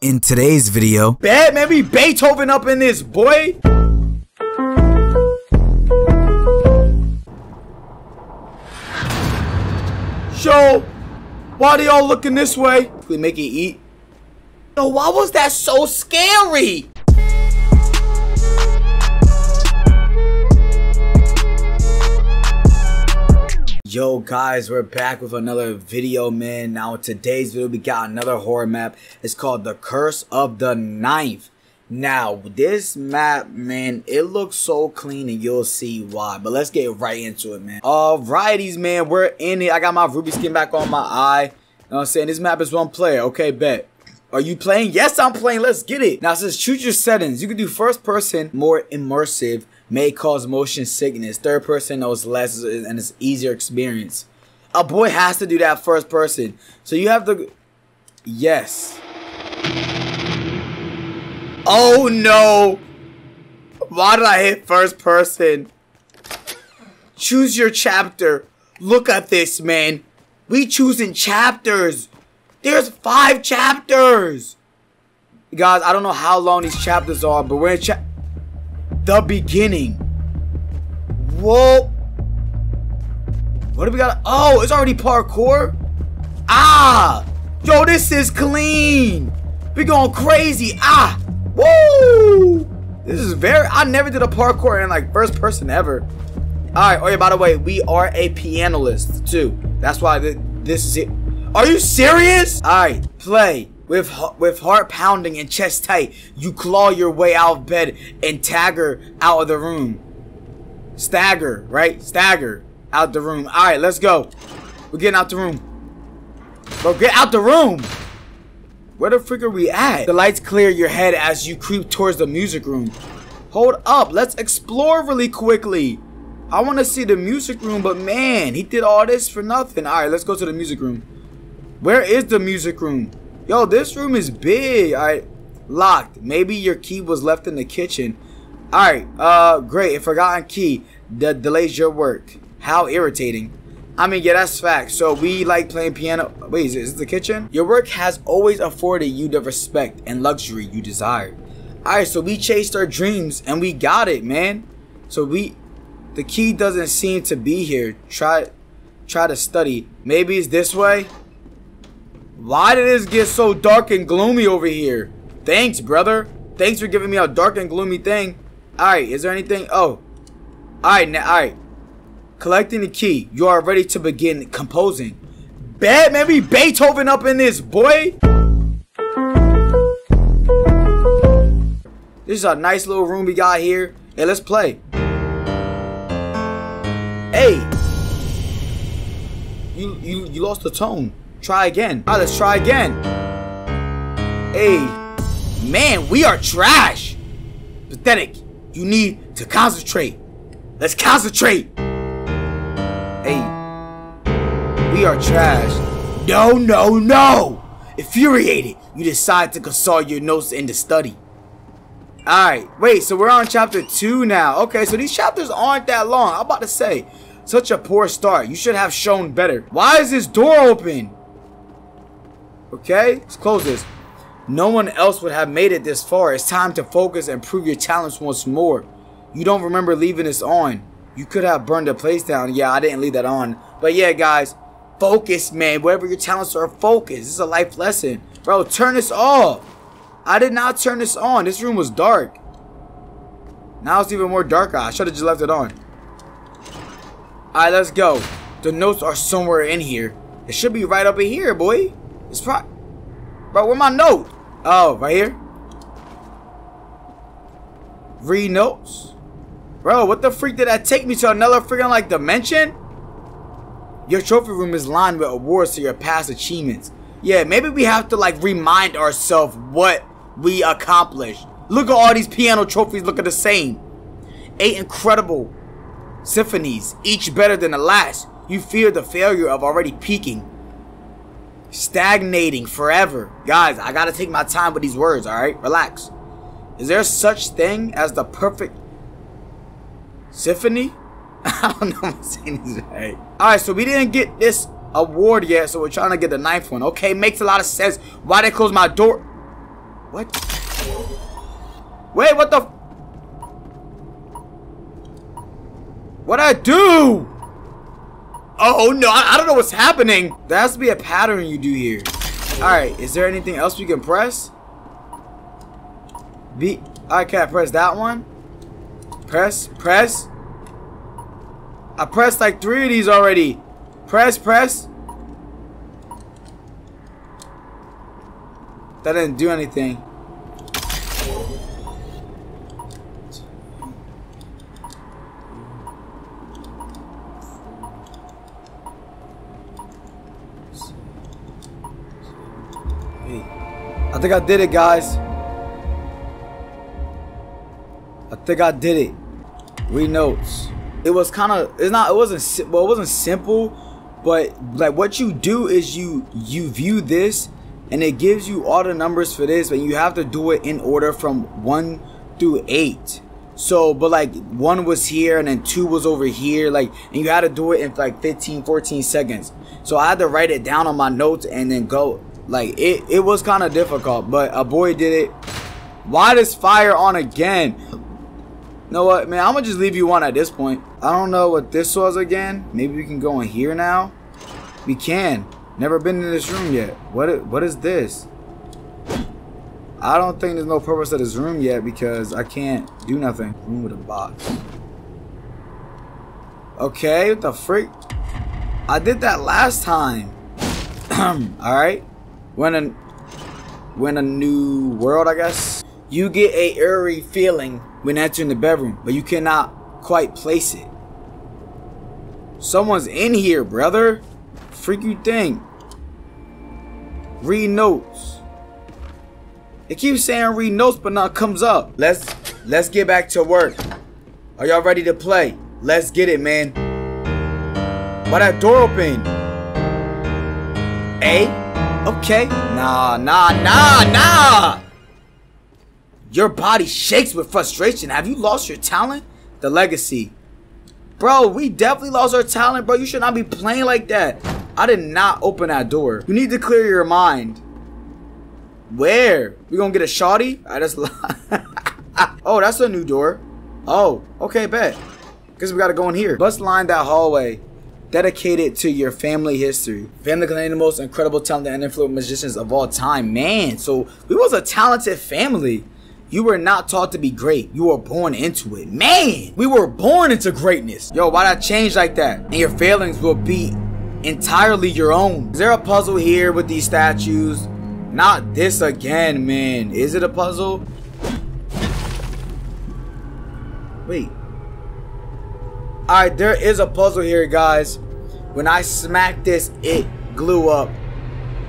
In today's video, Bad man, we Beethoven up in this, boy. Yo, why do y'all looking this way? We make it eat. Yo, why was that so scary? Yo guys, we're back with another video, man. Now today's video, we got another horror map. It's called The Curse of the Ninth. Now, this map, man, it looks so clean and you'll see why. But let's get right into it, man. Alrighties, man, we're in it. I got my ruby skin back on my eye. You know what I'm saying? This map is one player. Okay, bet. Are you playing? Yes, I'm playing. Let's get it. Now, it says choose your settings. You can do first person, more immersive, may cause motion sickness. Third person knows less and it's easier experience. A boy has to do that first person. So you have to. Yes. Oh no! Why did I hit first person? Choose your chapter. Look at this, man. We choosing chapters. There's five chapters. Guys, I don't know how long these chapters are, but we're in chap the beginning. Whoa. What do we got? Oh, it's already parkour? Ah! Yo, this is clean. We going crazy. Ah! Woo! This is very... I never did a parkour in like first person ever. Alright, oh yeah, by the way, we are a pianist too. That's why th this is it. Are you serious? Alright, play. With, with heart pounding and chest tight, you claw your way out of bed and tagger out of the room. Stagger, right? Stagger out the room. Alright, let's go. We're getting out the room. Bro, get out the room! Where the frick are we at? The lights clear your head as you creep towards the music room. Hold up, let's explore really quickly. I want to see the music room, but man, he did all this for nothing. Alright, let's go to the music room. Where is the music room? Yo, this room is big. Alright, locked. Maybe your key was left in the kitchen. Alright, uh, great. A forgotten key that delays your work. How irritating. I mean, yeah, that's fact. So we like playing piano. Wait, is this the kitchen? Your work has always afforded you the respect and luxury you desire. Alright, so we chased our dreams and we got it, man. So we, the key doesn't seem to be here. Try, try to study. Maybe it's this way. Why did this get so dark and gloomy over here? Thanks, brother. Thanks for giving me a dark and gloomy thing. Alright, is there anything? Oh. Alright, now, alright. Collecting the key. You are ready to begin composing. Bad man, we Beethoven up in this, boy. This is a nice little room we got here. Hey, let's play. Hey. You you you lost the tone. Try again. Alright, let's try again. Hey. Man, we are trash. Pathetic. You need to concentrate. Let's concentrate. Hey, we are trash. No, no, no! Infuriated, you decide to consult your notes in the study. Alright, wait, so we're on chapter 2 now. Okay, so these chapters aren't that long. I'm about to say, such a poor start. You should have shown better. Why is this door open? Okay, let's close this. No one else would have made it this far. It's time to focus and prove your talents once more. You don't remember leaving this on. You could have burned the place down. Yeah, I didn't leave that on. But yeah, guys, focus, man. Whatever your talents are, focus. This is a life lesson. Bro, turn this off. I did not turn this on. This room was dark. Now it's even more darker. I should have just left it on. Alright, let's go. The notes are somewhere in here. It should be right up in here, boy. It's probably... Bro, where my note? Oh, right here? Read notes. Bro, what the freak did that take me to another freaking like dimension? Your trophy room is lined with awards to your past achievements. Yeah, maybe we have to like remind ourselves what we accomplished. Look at all these piano trophies looking the same. Eight incredible symphonies, each better than the last. You fear the failure of already peaking. Stagnating forever. Guys, I gotta take my time with these words, alright? Relax. Is there such thing as the perfect Symphony? I don't know if I'm saying this right. Alright, so we didn't get this award yet, so we're trying to get the ninth one. Okay, makes a lot of sense. Why they close my door? What? Wait, what the? What'd I do? Oh no, I, I don't know what's happening. There has to be a pattern you do here. Alright, is there anything else we can press? B. I can't press that one. Press, press. I pressed like three of these already. Press, press. That didn't do anything. Think I did it, guys. I think I did it. Read notes. It was kind of. It's not. It wasn't. Well, it wasn't simple, but like what you do is you you view this, and it gives you all the numbers for this, but you have to do it in order from one through eight. So, but like one was here and then two was over here, like, and you had to do it in like 15, 14 seconds. So I had to write it down on my notes and then go. Like it, it was kind of difficult, but a boy did it. Why does fire on again? You know what, man? I'm gonna just leave you one at this point. I don't know what this was again. Maybe we can go in here now. We can. Never been in this room yet. What? What is this? I don't think there's no purpose to this room yet because I can't do nothing. Room with a box. Okay, what the freak? I did that last time. Alright. When a when a new world, I guess. You get a eerie feeling when entering the bedroom, but you cannot quite place it. Someone's in here, brother. Freaky thing. Read notes. It keeps saying read notes, but not comes up. Let's let's get back to work. Are y'all ready to play? Let's get it, man. Why that door open? A? Okay. Nah, nah, nah, nah. Your body shakes with frustration. Have you lost your talent? The legacy. Bro, we definitely lost our talent, bro. You should not be playing like that. I did not open that door. You need to clear your mind. Where? We gonna get a shoddy? I just Oh, that's a new door. Oh, okay, bet. Guess we gotta go in here. Let's line that hallway dedicated to your family history. Family contained the most incredible, talented, and influential magicians of all time. Man, so we was a talented family. You were not taught to be great. You were born into it. Man, we were born into greatness. Yo, why that change like that? And your failings will be entirely your own. Is there a puzzle here with these statues? Not this again, man. Is it a puzzle? Wait. Alright, there is a puzzle here, guys. When I smack this, it glue up.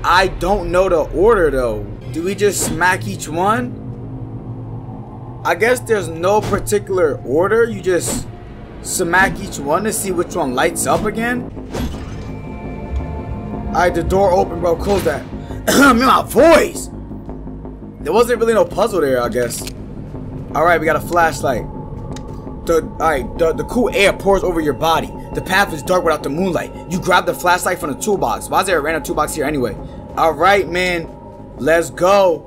I don't know the order, though. Do we just smack each one? I guess there's no particular order. You just smack each one to see which one lights up again. Alright, the door open, bro. Close that. my voice. There wasn't really no puzzle there, I guess. Alright, we got a flashlight. The alright, the, the cool air pours over your body. The path is dark without the moonlight. You grab the flashlight from the toolbox. Why is there a random toolbox here anyway? Alright, man. Let's go.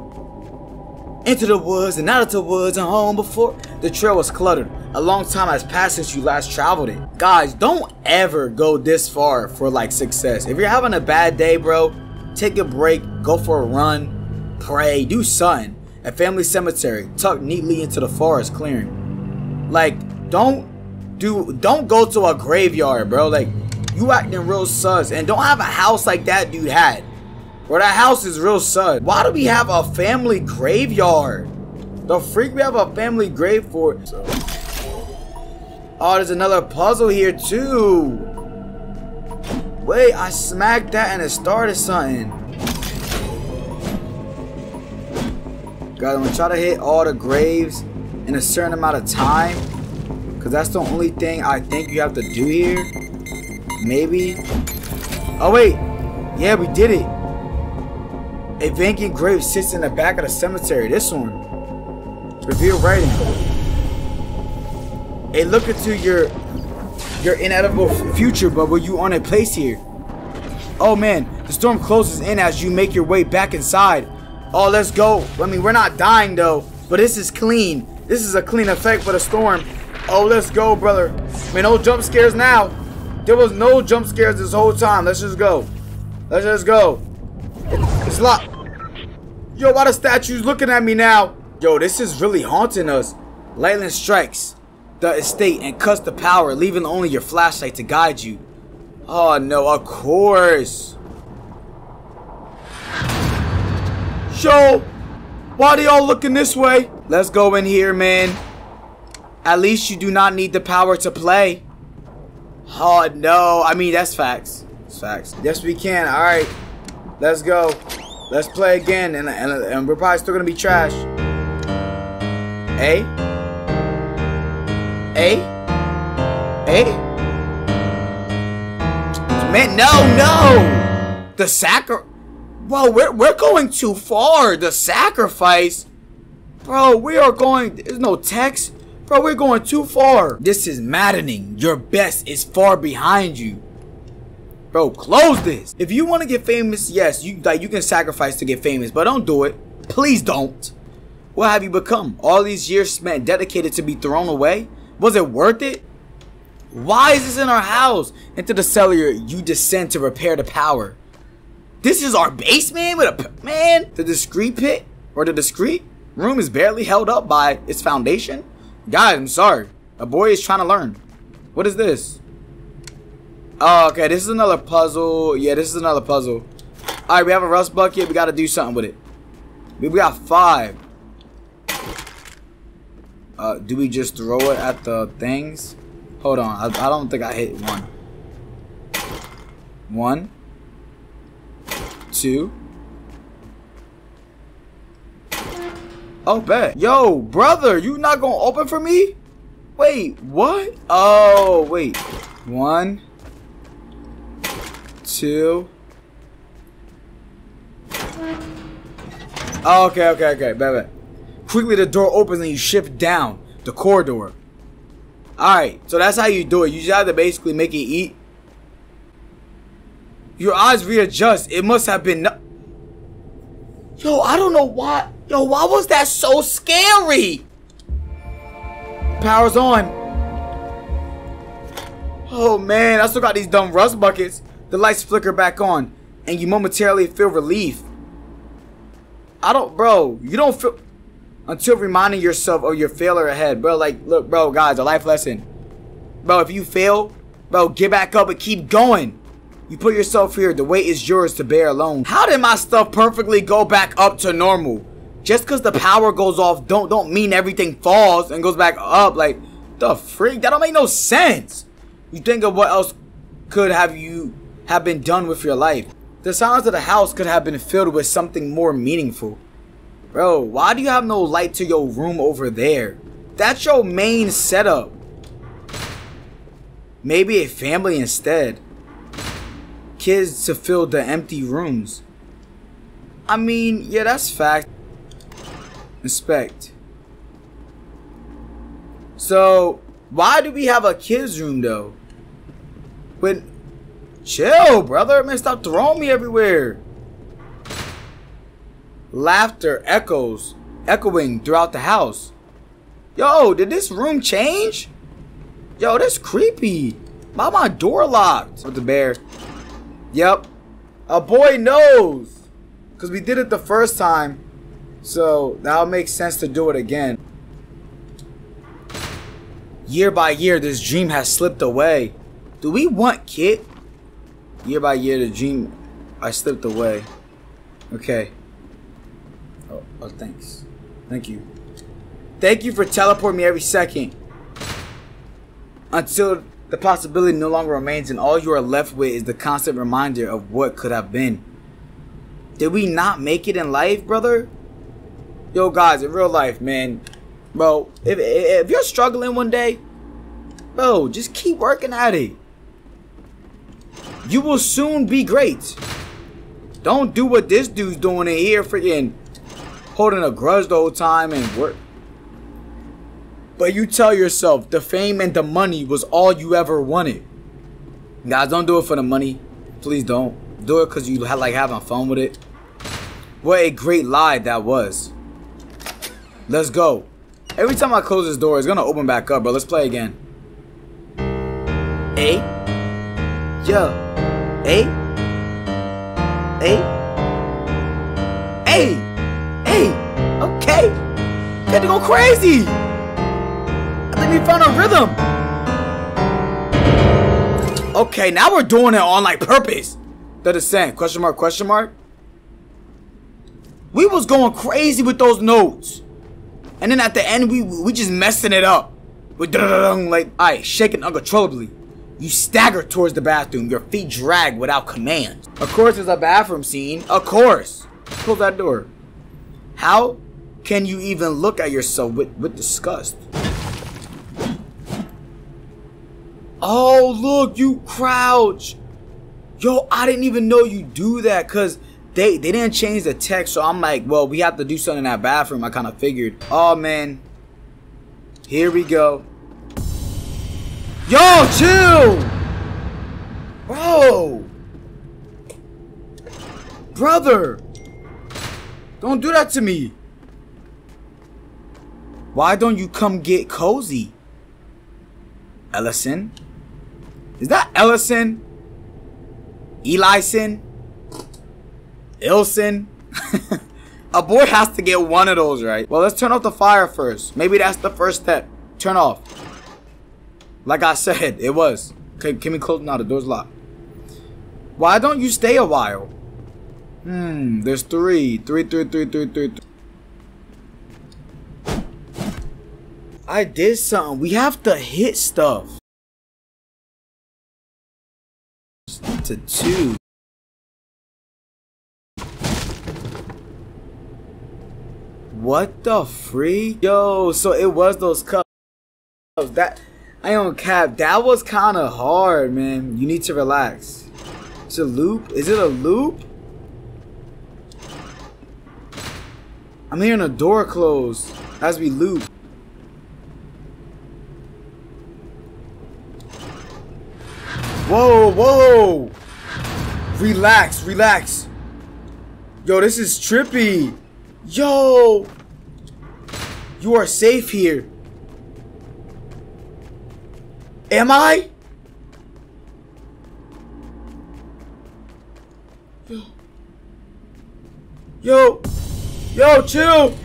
Into the woods and out of the woods and home before the trail was cluttered. A long time has passed since you last traveled it. Guys, don't ever go this far for like success. If you're having a bad day, bro, take a break, go for a run, pray, do something. A family cemetery tucked neatly into the forest clearing. Like, don't do don't go to a graveyard, bro. Like you acting real sus and don't have a house like that dude had. Or that house is real sus. Why do we have a family graveyard? The freak we have a family grave for. So. Oh, there's another puzzle here too. Wait, I smacked that and it started something. Guys, I'm gonna try to hit all the graves in a certain amount of time. Because that's the only thing I think you have to do here. Maybe. Oh, wait. Yeah, we did it. A vacant grave sits in the back of the cemetery. This one. Reveal writing. A look into your your inevitable future, but were you on a place here? Oh man, the storm closes in as you make your way back inside. Oh, let's go. I mean, we're not dying though, but this is clean. This is a clean effect for the storm. Oh, let's go, brother. Man, no jump scares now. There was no jump scares this whole time. Let's just go. Let's just go. It's locked. Yo, why the statue's looking at me now? Yo, this is really haunting us. Lightning strikes the estate and cuts the power, leaving only your flashlight to guide you. Oh no, of course. Yo, why are they all looking this way? Let's go in here, man. At least you do not need the power to play. Oh no, I mean that's facts. Facts. Yes, we can. All right, let's go. Let's play again, and and, and we're probably still gonna be trash. A. A. A. Man, no, no. The sacri. Bro, we're we're going too far. The sacrifice. Bro, we are going. There's no text. Bro, we're going too far. This is maddening. Your best is far behind you. Bro, close this. If you want to get famous, yes, you like you can sacrifice to get famous, but don't do it. Please don't. What have you become? All these years spent dedicated to be thrown away? Was it worth it? Why is this in our house? Into the cellar you descend to repair the power. This is our basement with a man. The discreet pit or the discreet room is barely held up by its foundation. Guys, I'm sorry. A boy is trying to learn. What is this? Oh, okay. This is another puzzle. Yeah, this is another puzzle. All right, we have a rust bucket. We got to do something with it. We got five. Uh, do we just throw it at the things? Hold on. I, I don't think I hit one. One. Two. Oh, bet. Yo, brother, you not gonna open for me? Wait, what? Oh, wait. One. Two. Oh, okay, okay, okay. Bet, bet. Quickly, the door opens and you shift down the corridor. Alright, so that's how you do it. You just have to basically make it eat. Your eyes readjust. It must have been... No Yo, I don't know why. Yo, why was that so scary? Power's on. Oh man, I still got these dumb rust buckets. The lights flicker back on, and you momentarily feel relief. I don't, bro, you don't feel until reminding yourself of your failure ahead, bro. Like, look, bro, guys, a life lesson. Bro, if you fail, bro, get back up and keep going. You put yourself here, the weight is yours to bear alone. How did my stuff perfectly go back up to normal? Just because the power goes off don't don't mean everything falls and goes back up. Like, the freak? That don't make no sense. You think of what else could have you have been done with your life. The sounds of the house could have been filled with something more meaningful. Bro, why do you have no light to your room over there? That's your main setup. Maybe a family instead kids to fill the empty rooms. I mean, yeah, that's fact. Inspect. So, why do we have a kids room though? When, chill, brother. Man, stop throwing me everywhere. Laughter echoes, echoing throughout the house. Yo, did this room change? Yo, that's creepy. Why my door locked? With the bear. Yep. A boy knows. Because we did it the first time. So that'll make sense to do it again. Year by year, this dream has slipped away. Do we want Kit? Year by year, the dream I slipped away. Okay. Oh, oh, thanks. Thank you. Thank you for teleporting me every second. Until the possibility no longer remains, and all you are left with is the constant reminder of what could have been. Did we not make it in life, brother? Yo, guys, in real life, man, bro, if, if you're struggling one day, bro, just keep working at it. You will soon be great. Don't do what this dude's doing in here, freaking holding a grudge the whole time and work. But you tell yourself the fame and the money was all you ever wanted. Guys, don't do it for the money. Please don't. Do it because you like having fun with it. What a great lie that was. Let's go. Every time I close this door, it's gonna open back up, but let's play again. Hey. Yo. Hey. Hey. Hey. A. Okay. Got to go crazy. I we found a rhythm. Okay, now we're doing it on like purpose. The descent. Question mark, question mark. We was going crazy with those notes. And then at the end, we we just messing it up. With like, alright, shaking uncontrollably. You stagger towards the bathroom, your feet drag without command. Of course, there's a bathroom scene. Of course. Close that door. How can you even look at yourself with, with disgust? Oh, look, you crouch. Yo, I didn't even know you do that because they, they didn't change the text. So I'm like, well, we have to do something in that bathroom. I kind of figured. Oh, man. Here we go. Yo, chill. Bro. Brother. Don't do that to me. Why don't you come get cozy? Ellison? Is that Ellison? Elison? Ilson? A boy has to get one of those, right? Well, let's turn off the fire first. Maybe that's the first step. Turn off. Like I said, it was. Okay, can we close? now? the door's locked. Why don't you stay a while? Hmm, there's three. Three, three, three, three, three, three. I did something. We have to hit stuff. To two. What the freak? Yo, so it was those cups. That I don't cap. That was kind of hard, man. You need to relax. It's a loop. Is it a loop? I'm hearing a door close as we loop. Whoa, whoa! Relax, relax. Yo, this is trippy. Yo! You are safe here. Am I? Yo. Yo. Yo, chill.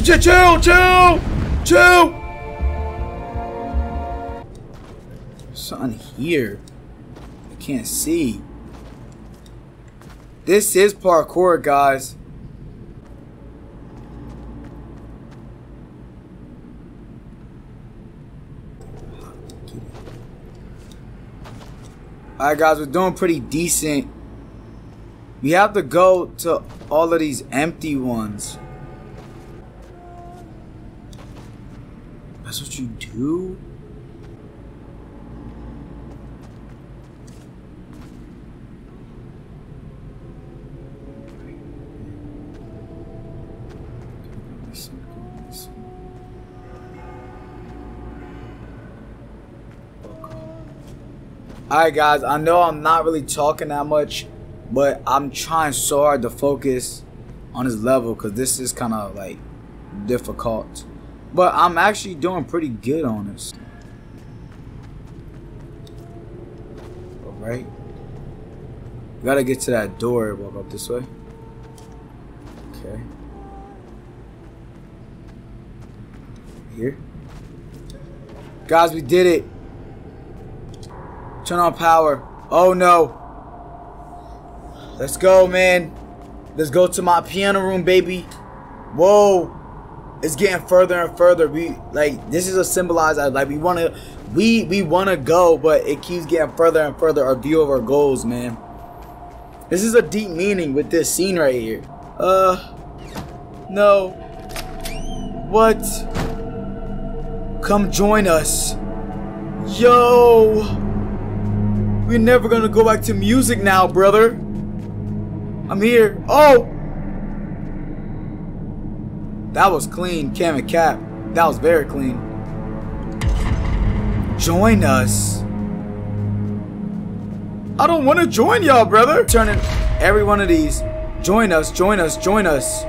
Chill, chill, chill. Chill. Something here. Can't see. This is parkour, guys. Alright guys, we're doing pretty decent. We have to go to all of these empty ones. That's what you do? Alright guys, I know I'm not really talking that much, but I'm trying so hard to focus on this level because this is kind of like difficult. But I'm actually doing pretty good on this. Alright. Gotta get to that door. Walk up this way. Okay. Here. Guys, we did it. Turn on power. Oh no. Let's go, man. Let's go to my piano room, baby. Whoa. It's getting further and further. We like this is a symbolized like we wanna we we wanna go, but it keeps getting further and further our view of our goals, man. This is a deep meaning with this scene right here. Uh no. What? Come join us. Yo. We're never gonna go back to music now, brother. I'm here. Oh! That was clean, Cam and Cap. That was very clean. Join us. I don't want to join y'all, brother. Turning every one of these. Join us, join us, join us.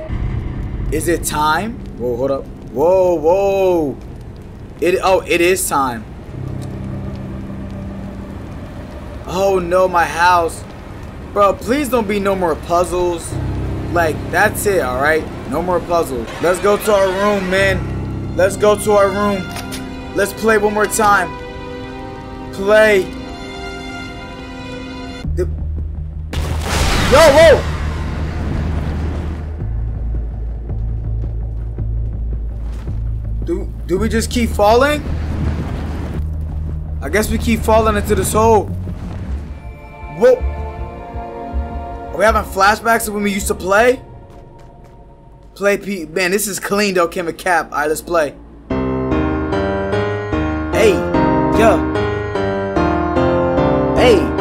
Is it time? Whoa, hold up. Whoa, whoa. It oh, it is time. Oh no, my house. Bro, please don't be no more puzzles. Like, that's it, alright? No more puzzles. Let's go to our room, man. Let's go to our room. Let's play one more time. Play. The Yo, whoa! Do, do we just keep falling? I guess we keep falling into this hole. Whoa! Are we having flashbacks of when we used to play? Play P. Man, this is clean though, Kim and Cap. Alright, let's play. Hey, yo. Hey.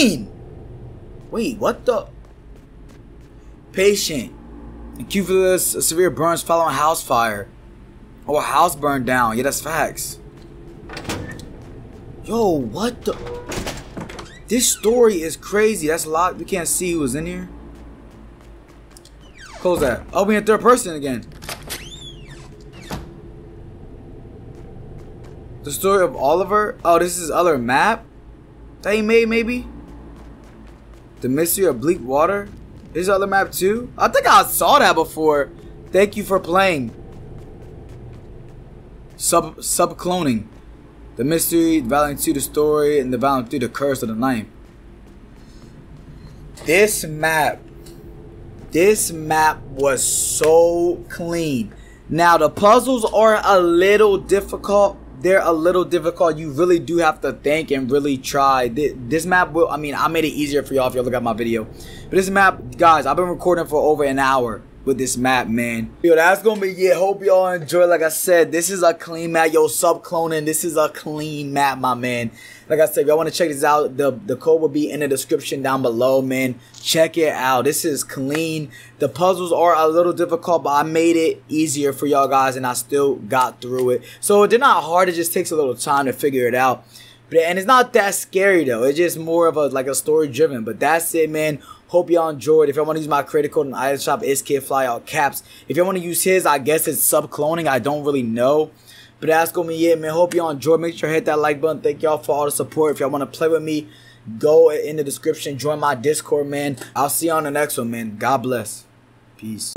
Was clean. Wait, what the? Patient. Acute for this severe burns following house fire. Oh, a house burned down. Yeah, that's facts. Yo, what the? This story is crazy. That's locked. We can't see who's in here. Close that. Oh, we in third person again. The story of Oliver. Oh, this is other map that he made, maybe. The mystery of bleak water. This other map too. I think I saw that before. Thank you for playing. Sub Subcloning. The mystery, Valiant 2, the story, and the Valiant 3, the curse of the ninth. This map, this map was so clean. Now the puzzles are a little difficult. They're a little difficult. You really do have to think and really try. This map will, I mean, I made it easier for y'all if y'all look at my video. But this map, guys, I've been recording for over an hour with this map, man. Yo, that's gonna be it. Hope y'all enjoy. Like I said, this is a clean map. Yo, Subcloning. This is a clean map, my man. Like I said, y'all want to check this out, the, the code will be in the description down below, man. Check it out. This is clean. The puzzles are a little difficult, but I made it easier for y'all guys, and I still got through it. So they're not hard. It just takes a little time to figure it out. But, and it's not that scary, though. It's just more of a like a story driven. But that's it, man. Hope y'all enjoyed. If y'all want to use my credit code in item shop, it's KidFly caps. If y'all want to use his, I guess it's Subcloning. I don't really know. But that's gonna be it, man. Hope y'all enjoyed. Make sure to hit that like button. Thank y'all for all the support. If y'all want to play with me, go in the description. Join my Discord, man. I'll see you on the next one, man. God bless. Peace.